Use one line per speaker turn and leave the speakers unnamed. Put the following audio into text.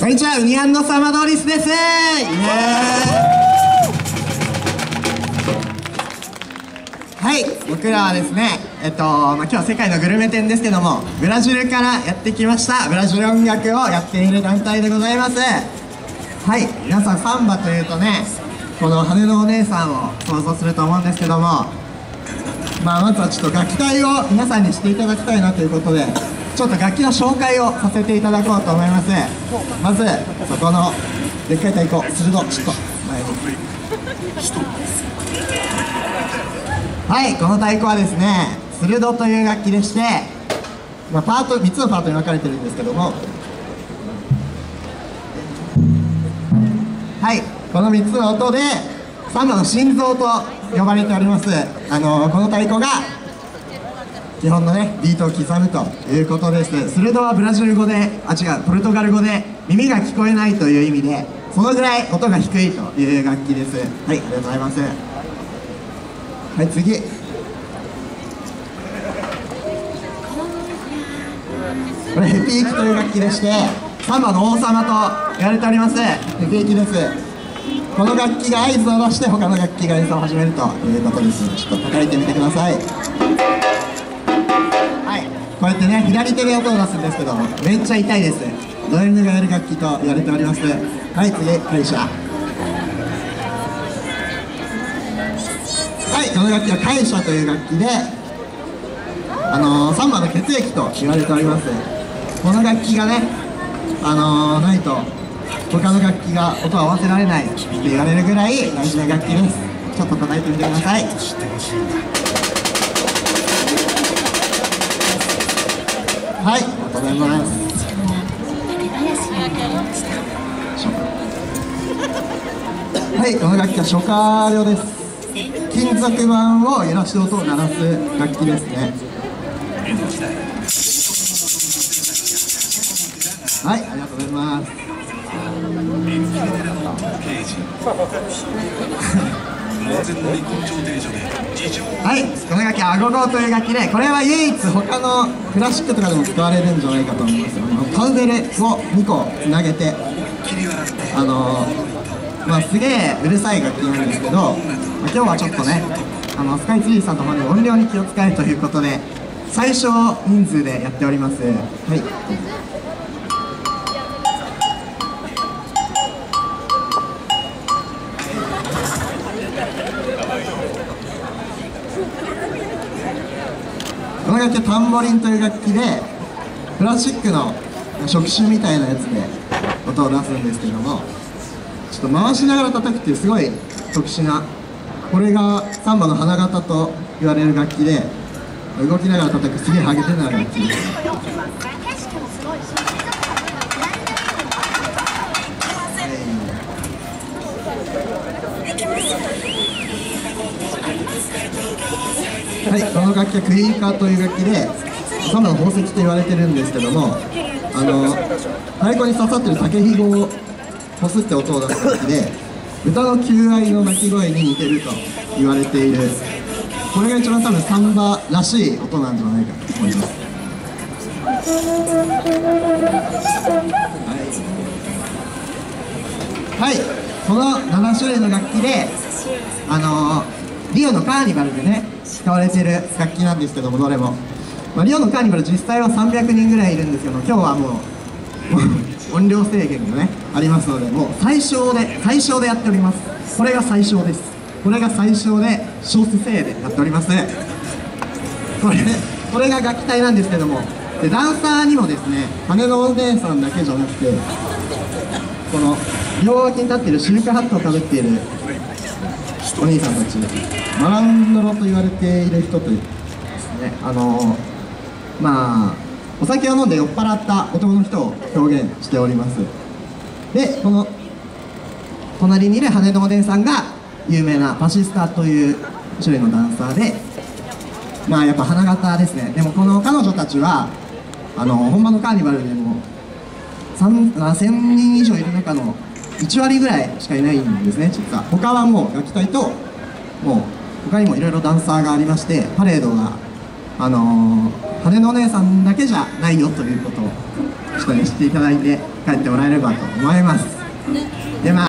こんにちはウニアンドサマドリスです。イエはい僕らはですねえっと、まあ、今日は世界のグルメ展ですけどもブラジルからやってきました。ブラジル音楽をやっている団体でございます。はい皆さんサンバというとねこの羽のお姉さんを想像すると思うんですけどもまあまずはちょっと楽器隊を皆さんにしていただきたいなということでちょっと楽器の紹介をさせていただこうと思います。まずそこのでっかい太鼓鋭ちょっと前にはいこの太鼓はですね鋭という楽器でして、まあ、パート3つのパートに分かれてるんですけども。はい。この3つの音でサンバの心臓と呼ばれております。あのこの太鼓が基本のねビートを刻むということです鋭はブラジル語であ違うポルトガル語で耳が聞こえないという意味でそのぐらい音が低いという楽器です。はいありがとうございます。はい次。これヘピーキという楽器でしてサンバの王様と言われております。ヘピーキです。この楽器が合図を出して他の楽器が演奏を始めるということです。ちょっと叩いてみてください。ってね左手で音を出すんですけどめっちゃ痛いです。ド M がやる楽器と言われております。はい次会社。はいこの楽器は会社という楽器であのー、サンバの血液と言われております。この楽器がねあのー、ないと他の楽器が音を合わせられないって言われるぐらい大事な楽器です。ちょっと叩いてみてください。はい。ありがとうございますはいこの楽器は初夏量です。金属板を揺らし音を鳴らす楽器ですね。はいありがとうございます。はいこの楽器アゴゴという楽器でこれは唯一他のクラシックとかでも使われるんじゃないかと思います。あのカウベルを2個つなげてあのまあすげえうるさい楽器なんですけど、まあ、今日はちょっとねあのスカイツリーさんの方で音量に気を使えということで最小人数でやっております。はい。この楽器タンボリンという楽器でプラスチックの触手みたいなやつで音を出すんですけどもちょっと回しながら叩くっていうすごい特殊なこれがサンバの花形と言われる楽器で動きながら叩くすげえハゲてな楽器です。はい、この楽器はクイーカーという楽器でサンバの宝石と言われてるんですけどもあの太鼓に刺さってる竹ひごをこすって音を出す楽器で歌の求愛の鳴き声に似てると言われている。これが一番多分サンバらしい音なんじゃないかと思います。はい、はい、この7種類の楽器であのリオのカーニバルでね使われてる楽器なんですけどもどれも、まあ、リオのカーニバル実際は300人ぐらいいるんですけど今日はもう 音量制限がねありますのでもう最小で最小でやっております。これが最小です。これが最小で小数制でやっております。これこれが楽器隊なんですけどもでダンサーにもですね羽のお姉さんだけじゃなくてこの両脇に立っているシルクハットをかぶっているお兄さんたちマランドロと言われている人とですねあのまあお酒を飲んで酔っ払った男の人を表現しております。でこの隣にいる羽のお姉さんが有名なパシスタという種類のダンサーでまあやっぱ花形ですね。でもこの彼女たちはあの本場のカーニバルでも1000人以上いる中の1割ぐらいしかいないんですね実は。他はもう楽器隊ともう他にもいろいろダンサーがありましてパレードがあのー、羽のお姉さんだけじゃないよということを人に知っていただいて帰ってもらえればと思います。でまあ